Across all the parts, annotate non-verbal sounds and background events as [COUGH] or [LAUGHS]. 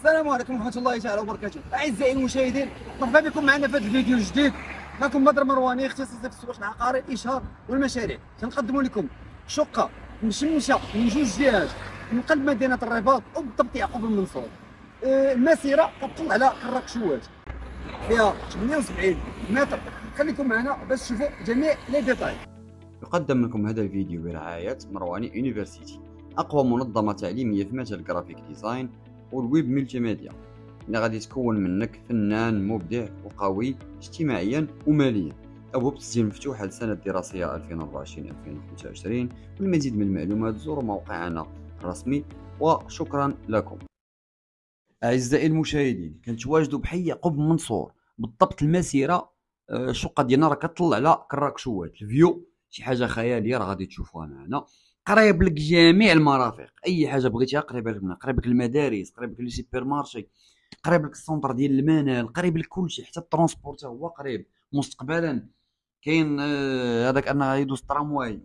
السلام عليكم ورحمة الله تعالى وبركاته. أعزائي المشاهدين مرحبا بكم معنا في هذا الفيديو الجديد. معكم بدر مرواني اختصاصي في السوق العقاري الإشهار والمشاريع. تنقدم لكم شقة مشمشة من جوج جهات من قلب مدينة الرباط وبالضبط يعقوب المنصور آه، المسيرة كتطل على كراك شوات فيها 78 متر. خليكم معنا باش تشوفوا جميع les détails. يقدم لكم هذا الفيديو برعاية Marouani University أقوى منظمة تعليمية في مجال ال graphic design وال web multimedia اللي غادي تكون منك فنان مبدع وقوي اجتماعيا وماليا. أبواب التسجيل مفتوحة للسنة الدراسية 2024-2025 والمزيد من المعلومات زوروا موقعنا الرسمي. وشكرا لكم. أعزائي المشاهدين كنتواجدوا بحي يعقوب منصور بالضبط المسيرة آه، الشقة ديالنا راه كتطل على كراكشوات ال vue شي حاجة خيالية راه غادي تشوفوها معنا. قريب لك جميع المرافق. أي حاجة بغيتيها قريبه لك منها. قريب لك المدارس قريب لك les supermarchés قريب لك ال centre ديال المنال قريب لك كلشي حتى ال transport حتى هو قريب. مستقبلا كاين آه، هذاك انه يدوز ترامواي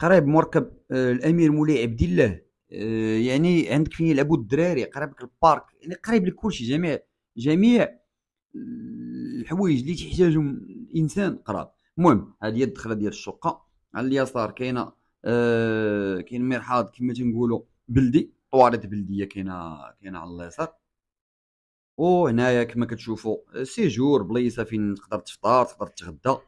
قريب مركب آه، الأمير مولاي عبد الله. آه، يعني عندك فين يلعبوا الدراري قريب لك ال parc. يعني قريب لك كلشي جميع جميع الحوايج اللي تحتاجهم الانسان قراب. المهم هذه هي الدخلة ديال الشقة. على اليسار كاينة آه كاين مرحاض كما تنقولوا بلدي. طواليت بلدية كاينة كاينة على اليسار. وهنايا كما كتشوفوا séjour بلايصة فين تقدر تفطر تقدر تغدى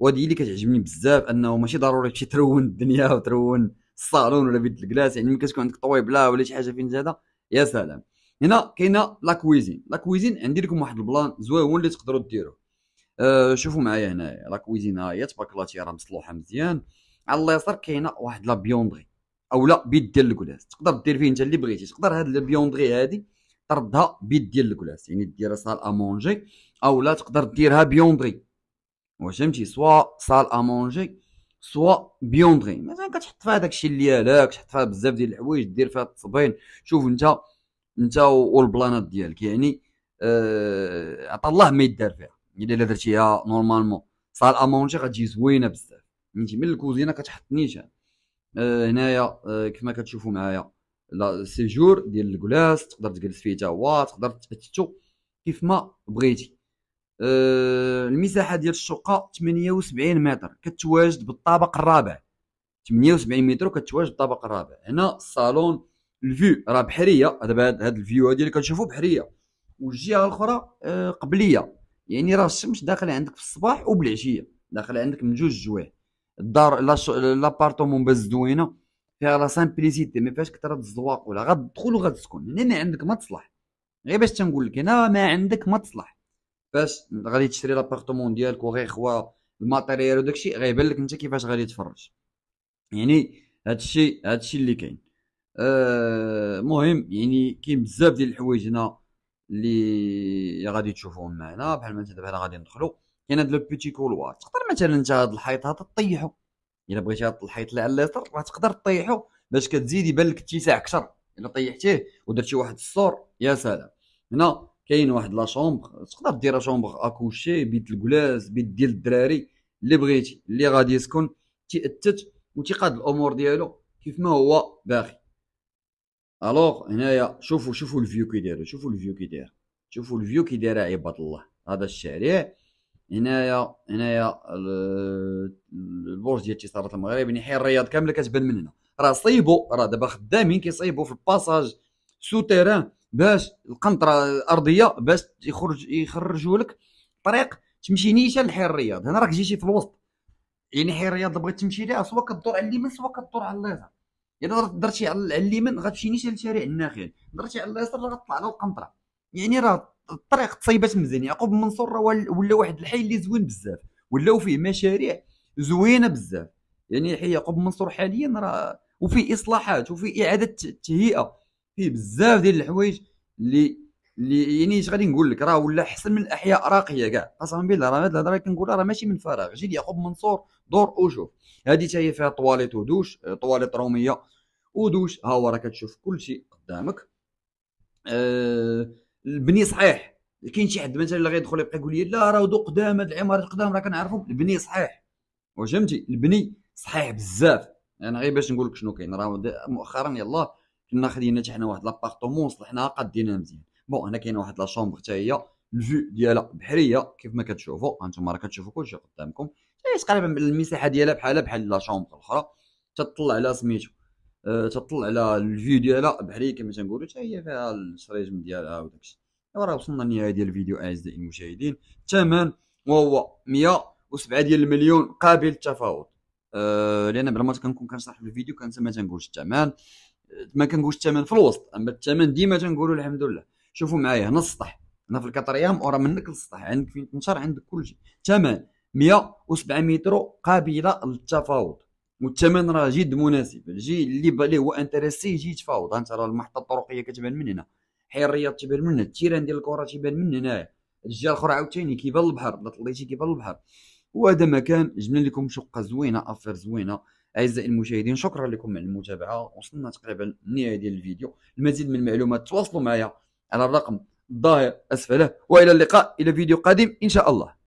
وهذه اللي كتعجبني بزاف أنه ماشي ضروري تمشي ترون الدنيا [LAUGHS] وترون الصالون ولا بيت الكلاس. يعني ملي كتكون عندك طويبله ولا شي حاجة فين زاده يا سلام. هنا كاينة la cuisine. la cuisine عندي لكم واحد ال plan زوين اللي تقدروا ديروه. أه شوفوا معايا هنايا. la cuisine ها هي تبارك الله راه مصلوحة مزيان. على اليسار كاينة واحد la buanderie أو لا بيت ديال الكلاس. تقدر دير فيه انت اللي بغيتي تقدر هاد ال buanderie هادي تردها بيت ديال الكلاس. يعني ديرها salle à manger أو لا تقدر ديرها buanderie واش فهمتي؟ soit salle à manger soit buanderie مثلا كتحط فيها داكشي اللي يالاك تحط فيها بزاف ديال الحوايج دير فيها التصبين شوف انت انت والبلانات ديالك. يعني عطا الله ما يدار فيها. إلا درتيها normalement. salle à manger غتجي زوينة بزاف. فهمتي؟ من الكوزينة كتحط نيشان آه هنايا آه كما كتشوفوا معايا. séjour ديال الكلاس تقدر تجلس فيه حتى هو تقدر تثبتو كيف ما بغيتي. آه المساحة ديال الشقة 78 متر كتواجد بالطابق الرابع. 78 متر كتواجد بالطابق الرابع. هنا الصالون ال vue راه بحرية. دابا هذا ال vue هادي اللي كنشوفو بحرية. والجهة الأخرى آه قبلية. يعني راه الشمس داخلة عندك في الصباح وبالعشية. داخلة عندك من جوج جوايه الدار l'appartement باز زوينة فيها la simplicité ما فيهاش كثره الزواق ولا غتدخل وغتسكن. هنا ما عندك ما تصلح. غير باش تنقول لك هنا ما عندك ما تصلح. فاش غادي تشري l'appartement ديالك وغيخوا ال matériel وداكشي غيبان لك انت كيفاش غادي تفرج. يعني هادشي هادشي اللي كاين. آه يعني كاين بزاف ديال الحوايج هنا اللي غادي تشوفوهم معنا بحال ما دابا غادي ندخلو. كاين هاد le petit couloir تقدر مثلا انت هاد الحيط هذا طيحو الا بغيتي هاد الحيط اليسار راه تقدر طيحو باش كتزيد يبان لك اتساع أكثر. الا طيحتيه ودرتي واحد السور يا سلام. هنا كاين واحد la chambre تقدر ديرها chambre à coucher بيت الكلاس بيت ديال الدراري اللي بغيتي اللي غادي يسكن تيأتت وتيقاد الأمور ديالو كيف ما هو باغي. Alors هنايا شوفوا شوفوا ال vue كي داير شوفوا ال vue كي داير شوفوا ال vue كي داير عباد الله. هذا الشارع هنايا هنايا البرج ديال اتصالات المغرب حي الرياض كاملة كتبان من هنا. راه صيبوا راه دابا خدامين كيصيبوا في ال passage souterrain باش القنطرة الأرضية باش يخرج يخرجوا لك طريق تمشي نيشان لحي الرياض. هنا راك جيتي في الوسط. يعني حي الرياض بغيت تمشي ليها سوا كدور على اليمين سوا كدور على اليسار. الا درتي على اليمين غتمشي نيشان لشارع الناخل درتي على اليسار غتطلع على القنطرة. يعني راه الطريق تصيبات مزيان. يعقوب منصور ولا واحد الحي اللي زوين بزاف ولاو فيه مشاريع زوينة بزاف. يعني الحي يعقوب منصور حاليا راه وفيه إصلاحات وفيه إعادة تهيئة. فيه بزاف ديال الحوايج اللي اللي يعني اش غادي نقول لك؟ راه ولا أحسن من الأحياء راقية كاع. قسما بالله راه هاد الهضره كنقولها راه ماشي من فراغ. جي ليعقوب منصور دور وشوف. هادي حتى هي فيها طواليت ودوش طواليت رومية ودوش. ها هو راه كتشوف كلشي قدامك. أه البني صحيح. كاين شي حد مثلا اللي غيدخل يبقى يقول لي لا راه ودو قدام هاد العمارات قدام راه كنعرفهم البني صحيح. واش فهمتي البني صحيح بزاف. أنا يعني غير باش نقول لك شنو كاين. راه مؤخرا يلاه كنا خدينا حتى حنا واحد l'appartement صلحناها قديناها مزيان. bon هنا كاينة واحد la chambre حتى هي ال vue ديالها بحرية. كيف ما كتشوفوا هانتوما راه كتشوفوا كلشي قدامكم. تقريبا المساحة ديالها بحالها بحال la chambre الأخرى. تطلع على سميتو. تطلع على ال vue ديالها بحريه كما تنقولوا حتى هي فيها الشريجم ديالها وداكشي أيوا راه وصلنا للنهايه ديال الفيديو أعزائي المشاهدين. الثمن وهو 107 ديال المليون قابل للتفاوض. أه لأن بلا ما كنكون كنشرح في الفيديو كنت ما تنقولش الثمن. ما كنقولش الثمن في الوسط أما الثمن ديما تنقولوا الحمد لله. شوفوا معايا هنا السطح. هنا في ال quatrième ورا منك للسطح عندك فين تنشر عندك كلشي ثمن 107 مترو قابله للتفاوض. والثمن راه جد مناسب. اللي بان ليه هو intéressé يجي يتفاوض. انت راه المحطة الطرقية كتبان من هنا. حي الرياض تيبان من هنا. ال terrain ديال الكره تيبان من هنايا الجهه الاخرى عاوتاني كيبان البحر. لا طليتي كيبان البحر. وهذا مكان جبنا لكم شقة زوينة افير زوينة. أعزائي المشاهدين شكرا لكم على المتابعة. وصلنا تقريبا النهايه ديال الفيديو. المزيد من المعلومات تواصلوا معايا على الرقم الظاهر أسفله. وإلى اللقاء إلى فيديو قادم إن شاء الله.